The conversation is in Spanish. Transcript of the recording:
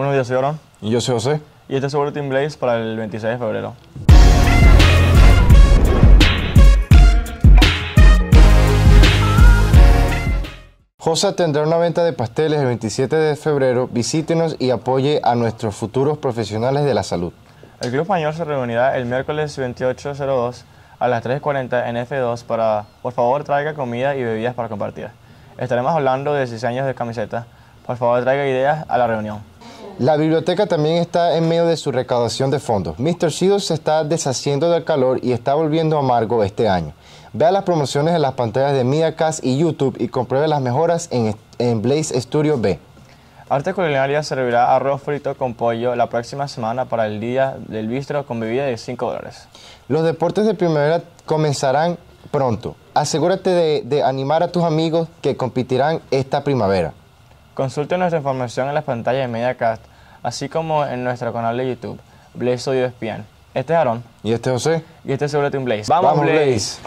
Buenos días, soy Aaron. Y yo soy José. Y este es sobre Team Blaze para el 26 de febrero. Josa tendrá una venta de pasteles el 27 de febrero. Visítenos y apoye a nuestros futuros profesionales de la salud. El Club Español se reunirá el miércoles 2802 a las 3.40 en F2 para, por favor, traiga comida y bebidas para compartir. Estaremos hablando de diseños de camisetas. Por favor, traiga ideas a la reunión. La biblioteca también está en medio de su recaudación de fondos. Mr. Seedles se está deshaciendo del calor y está volviendo amargo este año. Vea las promociones en las pantallas de MediaCast y YouTube y compruebe las mejoras en, en Blaze Studio B. Arte Culinaria servirá arroz frito con pollo la próxima semana para el día del bistro con bebida de 5 dólares. Los deportes de primavera comenzarán pronto. Asegúrate de, de animar a tus amigos que competirán esta primavera. Consulte nuestra información en las pantallas de MediaCast, así como en nuestro canal de YouTube, Blaze Studio ESPN. Este es Aaron ¿Y este José? y este es sobre Team Blaze. ¡Vamos, Blaze!